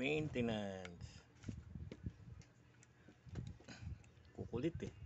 Maintenance. Kukulit eh.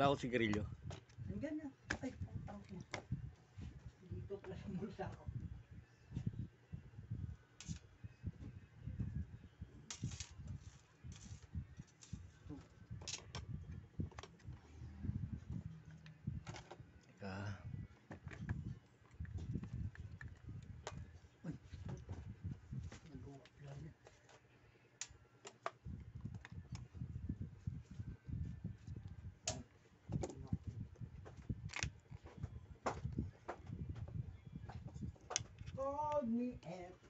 Wala akong sigarilyo. Andyan na. Ay, putang. Dito pala sa bulsa ko. Called me F.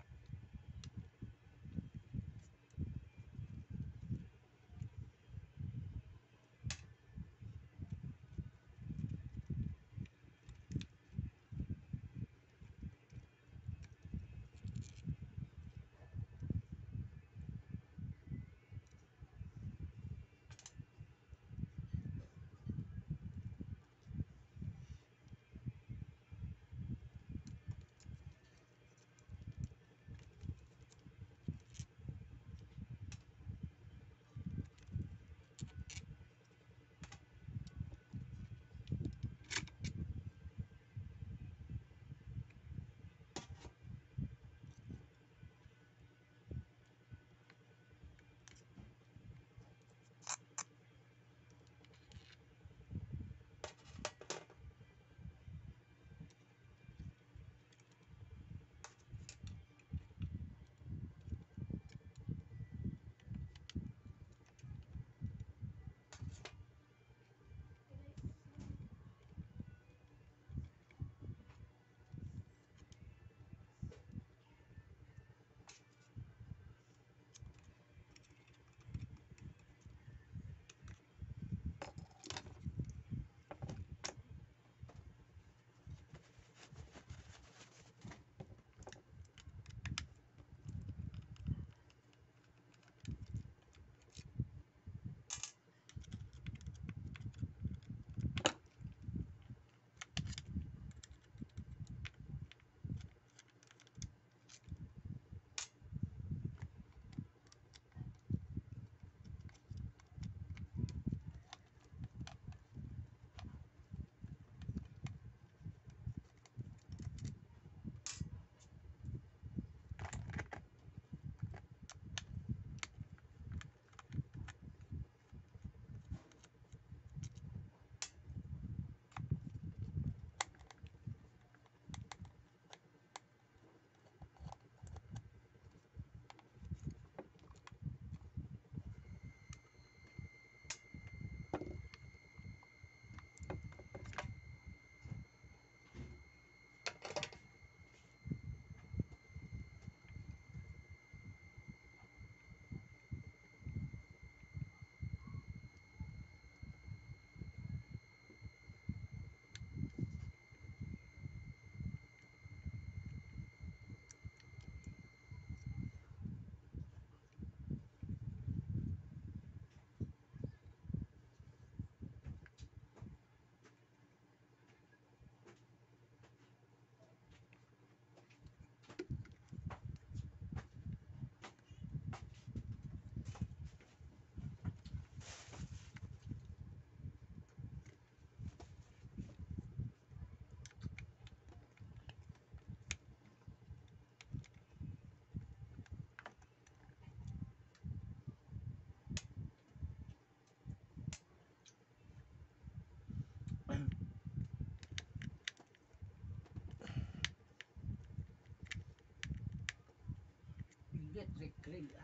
Dietrich Griller.